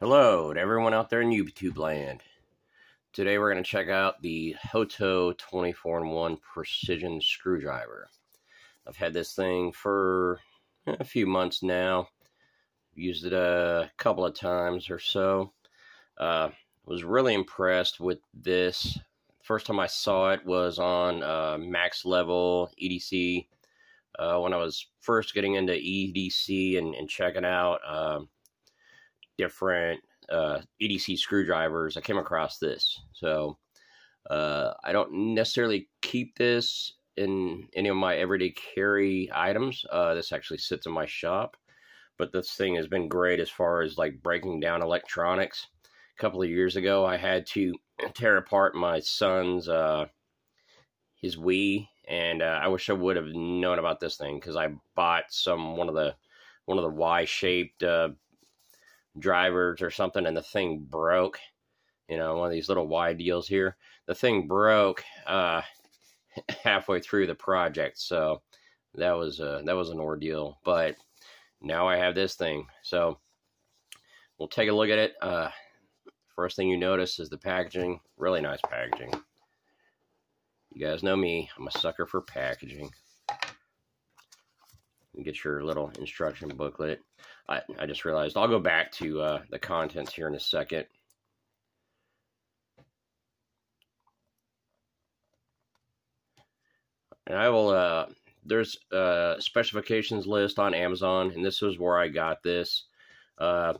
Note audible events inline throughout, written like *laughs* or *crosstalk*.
Hello to everyone out there in YouTube land. Today we're going to check out the Hoto 24-in-1 Precision Screwdriver. I've had this thing for a few months now. Used it a couple of times or so. Uh, was really impressed with this. First time I saw it was on uh, Max Level EDC. Uh, when I was first getting into EDC and, and checking out um, different uh, EDC screwdrivers, I came across this. So uh, I don't necessarily keep this in any of my everyday carry items. Uh, this actually sits in my shop, but this thing has been great as far as like breaking down electronics. A couple of years ago, I had to *clears throat* tear apart my son's uh, his Wii, and uh, I wish I would have known about this thing because I bought some one of the one of the Y-shaped uh, drivers or something and the thing broke. You know, one of these little Y deals here. The thing broke uh, *laughs* halfway through the project, so that was uh, that was an ordeal. But now I have this thing, so we'll take a look at it. Uh, first thing you notice is the packaging. Really nice packaging. You guys know me. I'm a sucker for packaging. You get your little instruction booklet. I, I just realized I'll go back to uh, the contents here in a second. And I will, uh, there's a specifications list on Amazon, and this was where I got this. Uh,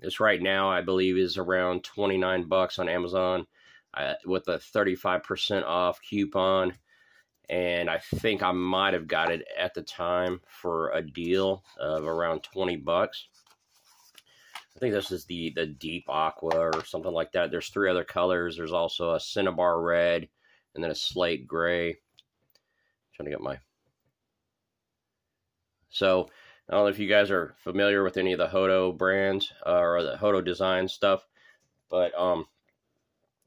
this right now, I believe, is around 29 bucks on Amazon uh, with a 35% off coupon and I think I might have got it at the time for a deal of around 20 bucks. I think this is the the deep aqua or something like that. There's three other colors. There's also a cinnabar red and then a slate gray. I'm trying to get my so I don't know if you guys are familiar with any of the Hoto brands uh, or the Hoto design stuff, but um,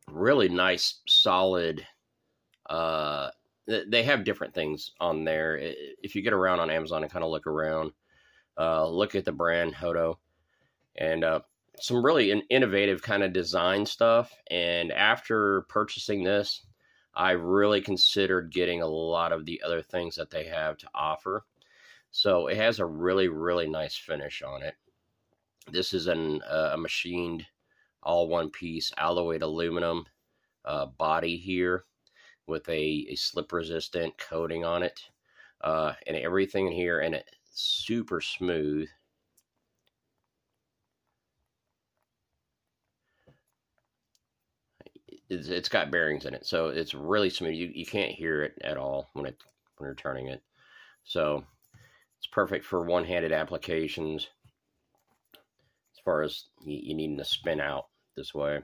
really nice, solid uh, they have different things on there. If you get around on Amazon and kind of look around, uh, look at the brand Hoto and uh, some really innovative kind of design stuff. And after purchasing this, I really considered getting a lot of the other things that they have to offer. So it has a really, really nice finish on it. This is an, uh, a machined all one piece alloyed aluminum uh, body here with a, a slip resistant coating on it uh, and everything in here and it's super smooth. It's, it's got bearings in it so it's really smooth. You, you can't hear it at all when it when you're turning it. So it's perfect for one-handed applications as far as you, you needing to spin out this way.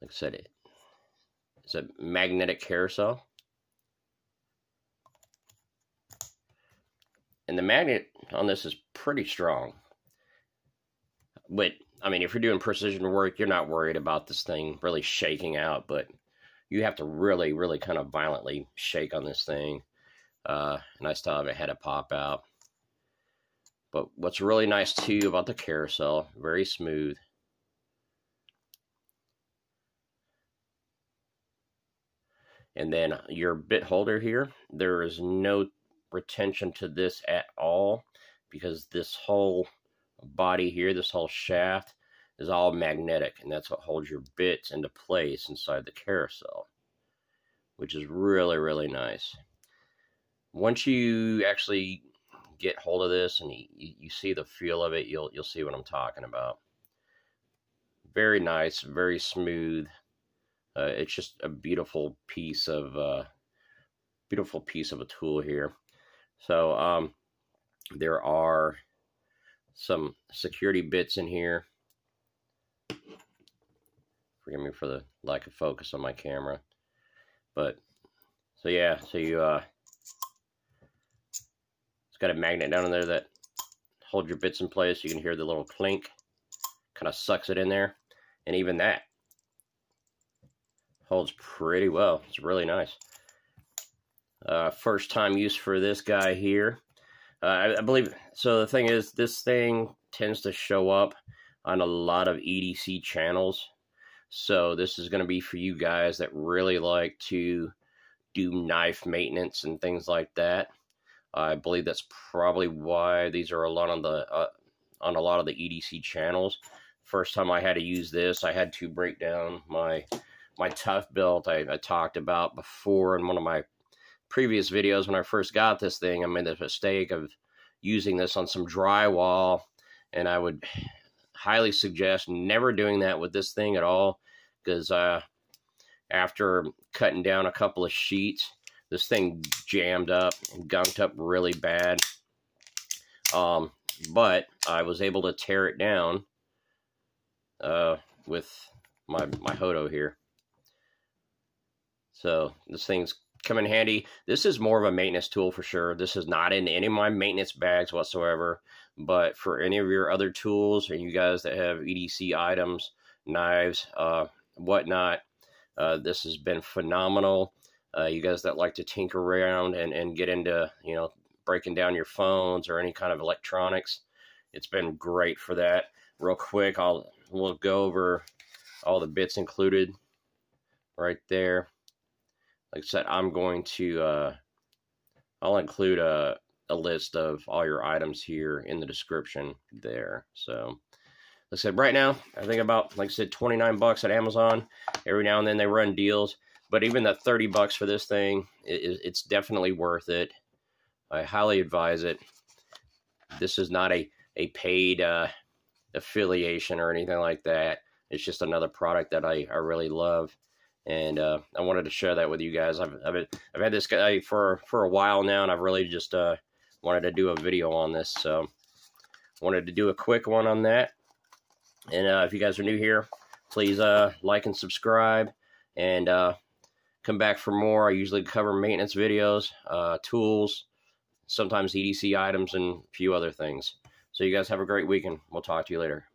Like I said, it, it's a magnetic carousel. And the magnet on this is pretty strong. But, I mean, if you're doing precision work, you're not worried about this thing really shaking out. But you have to really, really kind of violently shake on this thing. Uh, and I still haven't had it pop out. But what's really nice, too, about the carousel, very smooth. And then your bit holder here, there is no retention to this at all because this whole body here, this whole shaft is all magnetic and that's what holds your bits into place inside the carousel, which is really, really nice. Once you actually get hold of this and you, you see the feel of it, you'll, you'll see what I'm talking about. Very nice, very smooth. Uh, it's just a beautiful piece of uh, beautiful piece of a tool here. So um, there are some security bits in here. Forgive me for the lack of focus on my camera, but so yeah, so you uh, it's got a magnet down in there that holds your bits in place. You can hear the little clink, kind of sucks it in there, and even that holds pretty well. It's really nice. Uh, first time use for this guy here. Uh, I, I, believe, so the thing is, this thing tends to show up on a lot of EDC channels. So this is going to be for you guys that really like to do knife maintenance and things like that. I believe that's probably why these are a lot on the uh, on a lot of the EDC channels. First time I had to use this, I had to break down my my TuffBilt I, I talked about before in one of my previous videos when I first got this thing. I made the mistake of using this on some drywall, and I would highly suggest never doing that with this thing at all because uh, after cutting down a couple of sheets, this thing jammed up and gunked up really bad. Um, but I was able to tear it down uh, with my my Hoto here. So this thing's come in handy. This is more of a maintenance tool for sure. This is not in any of my maintenance bags whatsoever. But for any of your other tools or you guys that have EDC items, knives, uh, whatnot, uh, this has been phenomenal. Uh, you guys that like to tinker around and, and get into, you know, breaking down your phones or any kind of electronics, it's been great for that. Real quick, I'll we'll go over all the bits included right there. Like I said, I'm going to uh, I'll include a a list of all your items here in the description there. So like I said, right now, I think about, like I said, 29 bucks at Amazon. Every now and then they run deals. But even the 30 bucks for this thing, it, it's definitely worth it. I highly advise it. This is not a, a paid uh, affiliation or anything like that. It's just another product that I, I really love. And uh, I wanted to share that with you guys. I've, I've, I've had this guy for, for a while now, and I've really just uh, wanted to do a video on this. So wanted to do a quick one on that. And uh, if you guys are new here, please uh, like and subscribe and uh, come back for more. I usually cover maintenance videos, uh, tools, sometimes EDC items, and a few other things. So you guys have a great weekend. We'll talk to you later.